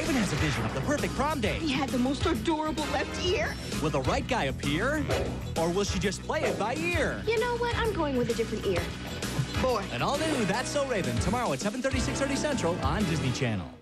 Raven has a vision of the perfect prom date. He had the most adorable left ear. Will the right guy appear? Or will she just play it by ear? You know what? I'm going with a different ear. Boy. And all new That's So Raven tomorrow at 7:30, 6:30 Central on Disney Channel.